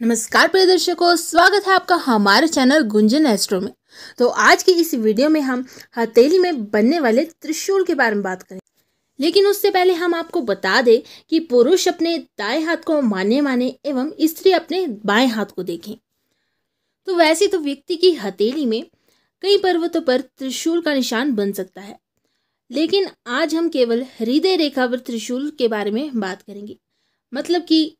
नमस्कार प्रिय दर्शकों, स्वागत है आपका हमारे चैनल गुंजन एस्ट्रो में। तो आज की इस वीडियो में हम हथेली में बनने वाले त्रिशूल के बारे में बात करें लेकिन उससे पहले हम आपको बता दें कि पुरुष अपने दाएँ हाथ को माने माने एवं स्त्री अपने बाएँ हाथ को देखें। तो वैसे तो व्यक्ति की हथेली में कई पर्वतों पर त्रिशूल का निशान बन सकता है। लेकिन आज हम केवल हृदय रेखा पर त्रिशूल के बारे में बात करेंगे। मतलब कि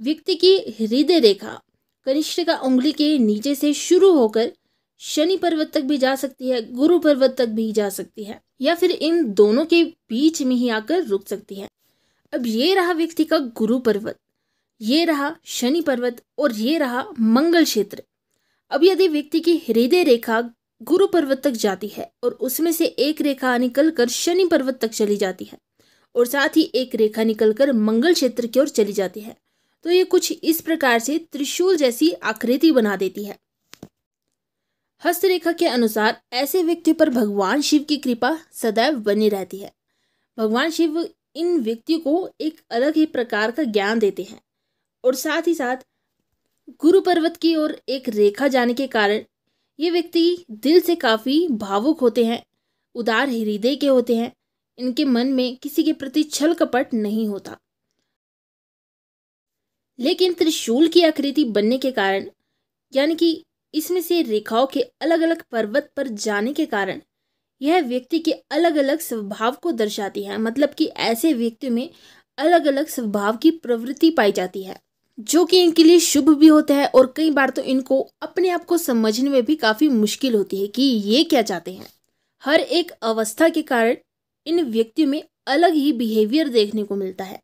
व्यक्ति की हृदय रेखा कनिष्ठ का उंगली के नीचे से शुरू होकर शनि पर्वत तक भी जा सकती है, गुरु पर्वत तक भी जा सकती है, या फिर इन दोनों के बीच में ही आकर रुक सकती है। अब ये रहा व्यक्ति का गुरु पर्वत, ये रहा शनि पर्वत और ये रहा मंगल क्षेत्र। अब यदि व्यक्ति की हृदय रेखा गुरु पर्वत तक जाती है और उसमें से एक रेखा निकल कर शनि पर्वत तक चली जाती है और साथ ही एक रेखा निकल कर मंगल क्षेत्र की ओर चली जाती है तो ये कुछ इस प्रकार से त्रिशूल जैसी आकृति बना देती है। हस्तरेखा के अनुसार ऐसे व्यक्ति पर भगवान शिव की कृपा सदैव बनी रहती है। भगवान शिव इन व्यक्तियों को एक अलग ही प्रकार का ज्ञान देते हैं और साथ ही साथ गुरु पर्वत की ओर एक रेखा जाने के कारण ये व्यक्ति दिल से काफ़ी भावुक होते हैं, उदार हृदय के होते हैं, इनके मन में किसी के प्रति छल कपट नहीं होता। लेकिन त्रिशूल की आकृति बनने के कारण, यानी कि इसमें से रेखाओं के अलग अलग पर्वत पर जाने के कारण, यह व्यक्ति के अलग अलग स्वभाव को दर्शाती है। मतलब कि ऐसे व्यक्ति में अलग अलग स्वभाव की प्रवृत्ति पाई जाती है, जो कि इनके लिए शुभ भी होता है और कई बार तो इनको अपने आप को समझने में भी काफ़ी मुश्किल होती है कि ये क्या चाहते हैं। हर एक अवस्था के कारण इन व्यक्तियों में अलग ही बिहेवियर देखने को मिलता है।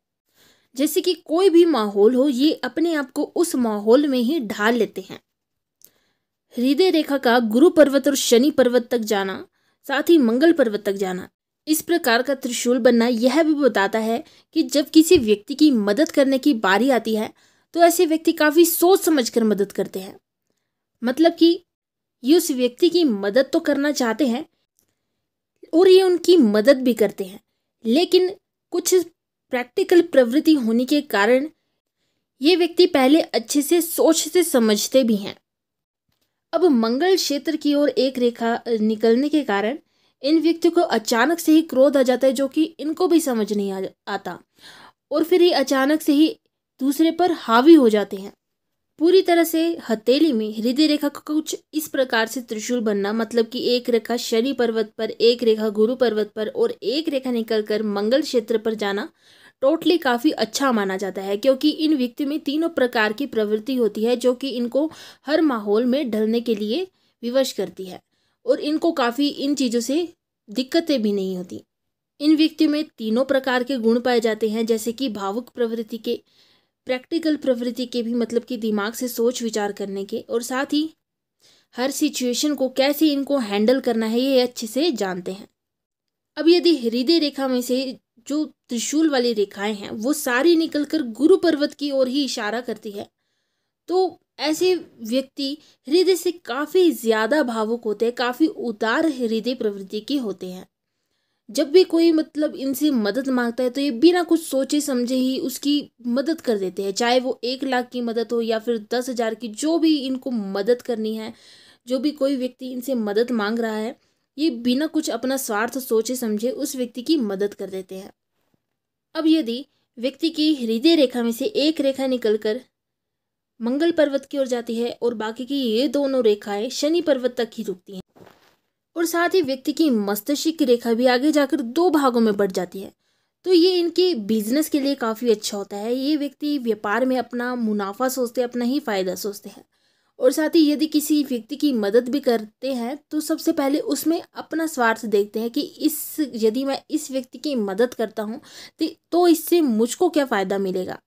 जैसे कि कोई भी माहौल हो, ये अपने आप को उस माहौल में ही ढाल लेते हैं। हृदय रेखा का गुरु पर्वत और शनि पर्वत तक जाना, साथ ही मंगल पर्वत तक जाना, इस प्रकार का त्रिशूल बनना यह भी बताता है कि जब किसी व्यक्ति की मदद करने की बारी आती है तो ऐसे व्यक्ति काफ़ी सोच समझ कर मदद करते हैं। मतलब कि ये उस व्यक्ति की मदद तो करना चाहते हैं और ये उनकी मदद भी करते हैं, लेकिन कुछ प्रैक्टिकल प्रवृत्ति होने के कारण ये व्यक्ति पहले अच्छे से सोचते समझते भी हैं। अब मंगल क्षेत्र की ओर एक रेखा निकलने के कारण इन व्यक्तियों को अचानक से ही क्रोध आ जाता है जो कि इनको भी समझ नहीं आ, आता और फिर ये अचानक से ही दूसरे पर हावी हो जाते हैं। पूरी तरह से हथेली में हृदय रेखा का कुछ इस प्रकार से त्रिशूल बनना मतलब कि एक रेखा शनि पर्वत पर, एक रेखा गुरु पर्वत पर और एक रेखा निकलकर मंगल क्षेत्र पर जाना टोटली काफ़ी अच्छा माना जाता है, क्योंकि इन व्यक्ति में तीनों प्रकार की प्रवृत्ति होती है, जो कि इनको हर माहौल में ढलने के लिए विवश करती है, और इनको काफ़ी इन चीज़ों से दिक्कतें भी नहीं होती। इन व्यक्ति में तीनों प्रकार के गुण पाए जाते हैं, जैसे कि भावुक प्रवृत्ति के प्रैक्टिकल प्रवृत्ति के भी मतलब कि दिमाग से सोच विचार करने के, और साथ ही हर सिचुएशन को कैसे इनको हैंडल करना है, ये अच्छे से जानते हैं। अब यदि हृदय रेखा में से जो त्रिशूल वाली रेखाएँ हैं, वो सारी निकलकर गुरु पर्वत की ओर ही इशारा करती है। तो ऐसे व्यक्ति हृदय से काफ़ी ज़्यादा भावुक होते हैं, काफ़ी उदार हृदय प्रवृत्ति के होते हैं। जब भी कोई मतलब इनसे मदद माँगता है तो ये बिना कुछ सोचे समझे ही उसकी मदद कर देते हैं। चाहे वो एक लाख की मदद हो या फिर दस हज़ार की, जो भी इनको मदद करनी है, जो भी कोई व्यक्ति इनसे मदद मांग रहा है ये बिना कुछ अपना स्वार्थ सोचे समझे उस व्यक्ति की मदद कर देते हैं। अब यदि व्यक्ति की हृदय रेखा में से एक रेखा निकलकर मंगल पर्वत की ओर जाती है और बाकी की ये दोनों रेखाएँ शनि पर्वत तक ही रुकती हैं, और साथ ही व्यक्ति की मस्तिष्क की रेखा भी आगे जाकर दो भागों में बढ़ जाती है तो ये इनके बिज़नेस के लिए काफ़ी अच्छा होता है। ये व्यक्ति व्यापार में अपना मुनाफा सोचते अपना ही फ़ायदा सोचते हैं। और साथ ही यदि किसी व्यक्ति की मदद भी करते हैं तो सबसे पहले उसमें अपना स्वार्थ देखते हैं कि इस, यदि मैं इस व्यक्ति की मदद करता हूँ तो इससे मुझको क्या फ़ायदा मिलेगा?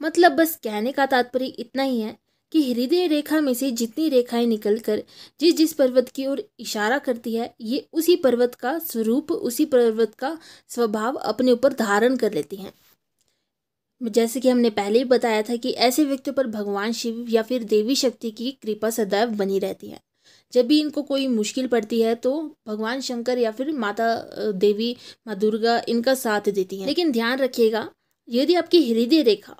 मतलब बस कहने का तात्पर्य इतना ही है कि हृदय रेखा में से जितनी रेखाएँ निकलकर जिस जिस पर्वत की ओर इशारा करती है, ये उसी पर्वत का स्वरूप, उसी पर्वत का स्वभाव अपने ऊपर धारण कर लेती हैं। जैसे कि हमने पहले ही बताया था कि ऐसे व्यक्तियों पर भगवान शिव या फिर देवी शक्ति की कृपा सदैव बनी रहती है। जब भी इनको कोई मुश्किल पड़ती है तो भगवान शंकर या फिर माता देवी, माँ दुर्गा इनका साथ देती हैं। लेकिन ध्यान रखिएगा, यदि आपकी हृदय रेखा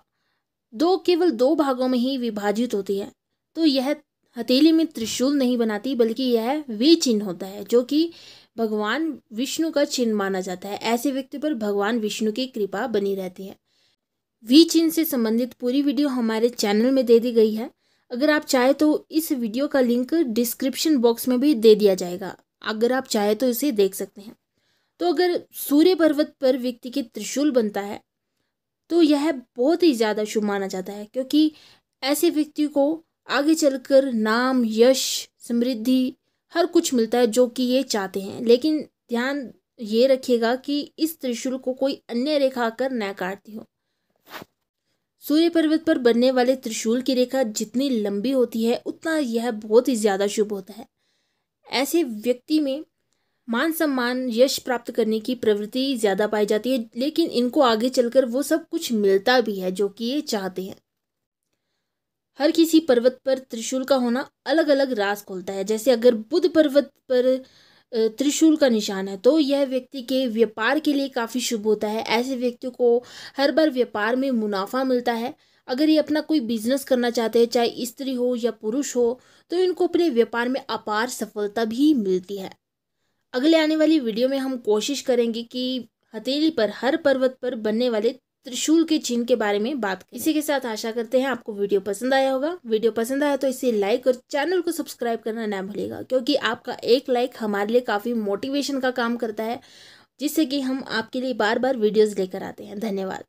दो, केवल दो भागों में ही विभाजित होती है तो यह हथेली में त्रिशूल नहीं बनाती, बल्कि यह वे चिन्ह होता है, जो कि भगवान विष्णु का चिन्ह माना जाता है। ऐसे व्यक्ति पर भगवान विष्णु की कृपा बनी रहती है। वी चिन्ह से संबंधित पूरी वीडियो हमारे चैनल में दे दी गई है। अगर आप चाहे तो इस वीडियो का लिंक डिस्क्रिप्शन बॉक्स में भी दे दिया जाएगा। अगर आप चाहे तो इसे देख सकते हैं। तो अगर सूर्य पर्वत पर व्यक्ति के त्रिशूल बनता है तो यह बहुत ही ज़्यादा शुभ माना जाता है, क्योंकि ऐसे व्यक्ति को आगे चलकर नाम, यश, समृद्धि, हर कुछ मिलता है जो कि ये चाहते हैं। लेकिन ध्यान ये रखिएगा कि इस त्रिशूल को कोई अन्य रेखा कर न काटती हो। सूर्य पर्वत पर बनने वाले त्रिशूल की रेखा जितनी लंबी होती है, उतना यह बहुत ही ज़्यादा शुभ होता है। ऐसे व्यक्ति में मान सम्मान, यश प्राप्त करने की प्रवृत्ति ज़्यादा पाई जाती है, लेकिन इनको आगे चलकर वो सब कुछ मिलता भी है जो कि ये चाहते हैं। हर किसी पर्वत पर त्रिशूल का होना अलग अलग रास खोलता है। जैसे अगर बुद्ध पर्वत पर त्रिशूल का निशान है। तो यह व्यक्ति के व्यापार के लिए काफ़ी शुभ होता है। ऐसे व्यक्ति को हर बार व्यापार में मुनाफा मिलता है। अगर ये अपना कोई बिज़नेस करना चाहते हैं, चाहे स्त्री हो या पुरुष हो तो इनको अपने व्यापार में अपार सफलता भी मिलती है। अगले आने वाली वीडियो में हम कोशिश करेंगे कि हथेली पर, हर पर्वत पर बनने वाले त्रिशूल के चिन्ह के बारे में बात की इसी के साथ आशा करते हैं आपको वीडियो पसंद आया होगा। वीडियो पसंद आया तो इसे लाइक और चैनल को सब्सक्राइब करना ना भूलेगा क्योंकि आपका एक लाइक हमारे लिए काफ़ी मोटिवेशन का काम करता है, जिससे कि हम आपके लिए बार बार वीडियोज़ लेकर आते हैं। धन्यवाद।